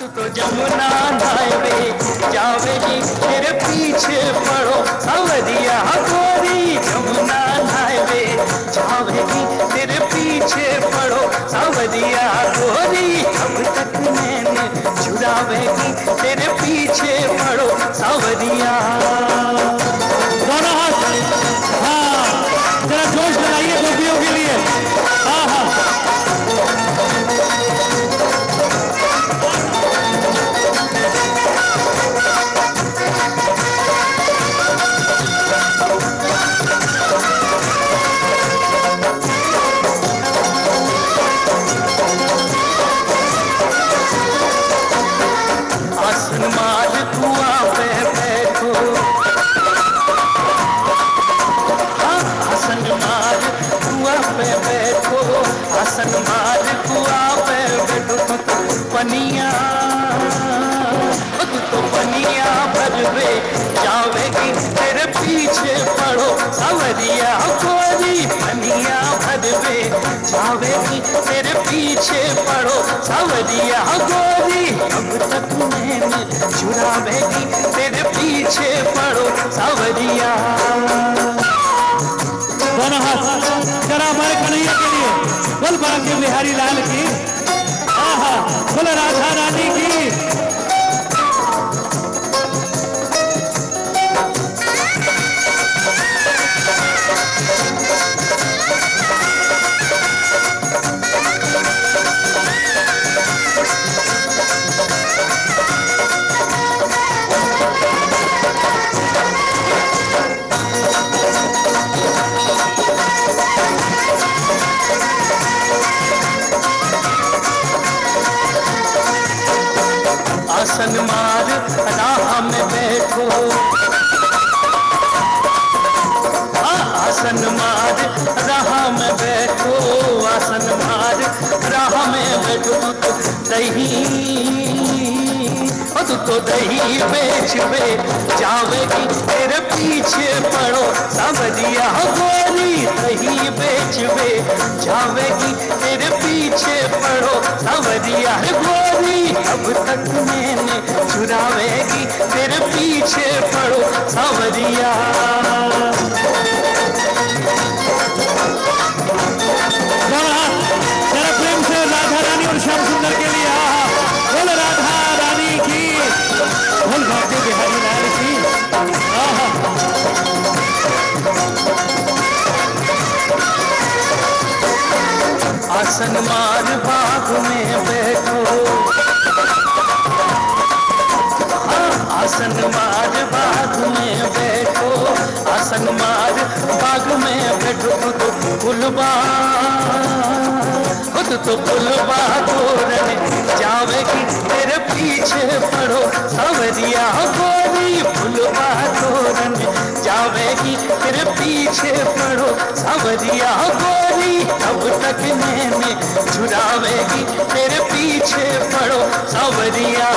तू जमुना नहावे जावेगी फिर पीछे पड़ो सवरिया गोरी ओ तू तो पनिया भरवे जावेगी। तेरे पीछे पड़ो सवरिया गोरी पनिया भरवे जावेगी। तेरे पीछे पड़ो सवरिया गोरी अब तक मैंने चुरावेगी। तेरे पीछे पड़ो सवरिया। दोनों हाथ। जरा हमारे कन्हैया के लिए। बोल बांके बिहारी लाल की। बोल राधा रानी की। आसन मार राह में बैठो। आसन मार राह में बैठो। आसन मार राह में बैठो। तो दही तू तो दही बेच बे जावेगी, तेरे पीछे पड़ो। समझिया गोरी, दही बेच बे जावेगी, तेरे पीछे पड़ो। समझिया गोरी। अब तक मैंने चुरावेगी तेरे पीछे पड़ो सावरिया। दोनों प्रेम से राधा रानी और श्याम सुंदर के लिए बोल राधा रानी की। बोल बांके बिहारी लाल की। आसन मार बाग में आसन मार बाग में बैठो आसन मार बाग में बैठो, खुद फुलबा खुद तो फुलबा तोड़ने जावेगी, तेरे पीछे पड़ो, सवरिया गोरी फुलबा तोड़ने जावेगी, तेरे पीछे पड़ो, सवरिया गोरी अब तक मैंने चुरावेगी तेरे पीछे पड़ो, सवरिया।